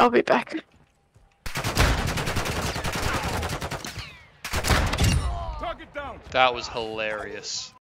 I'll be back. That was hilarious.